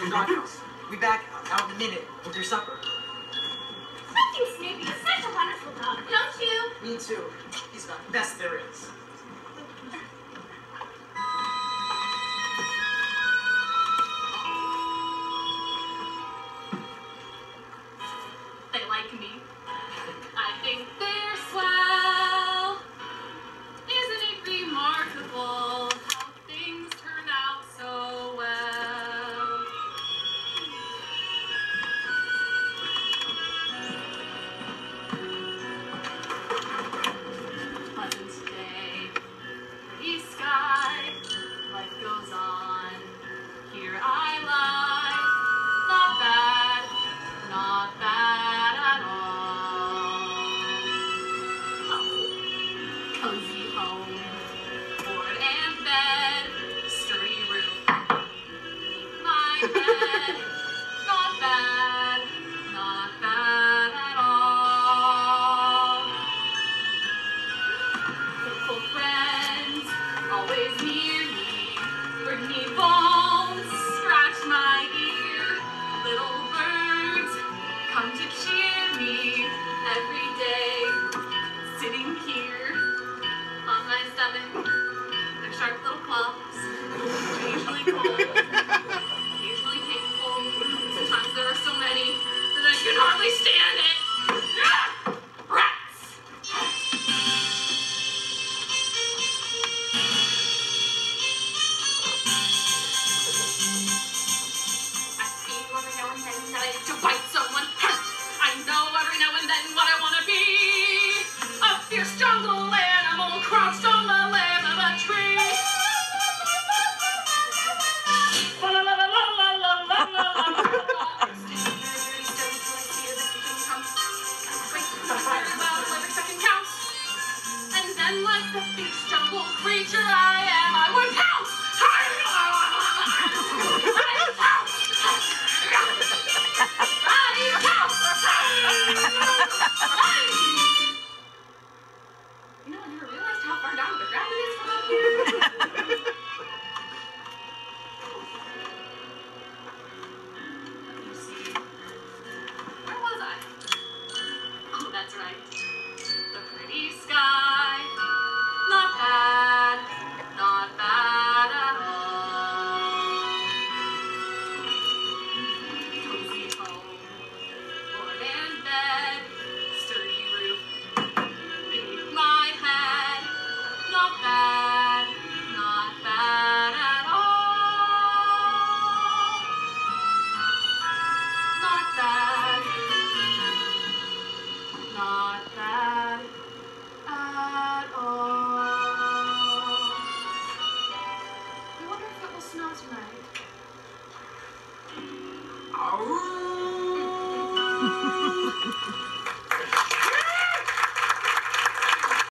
Be back out in a minute with your supper. Thank you, Snoopy is such a wonderful dog, don't you? Me too. He's the best there is. Beast Jungle Creature I am.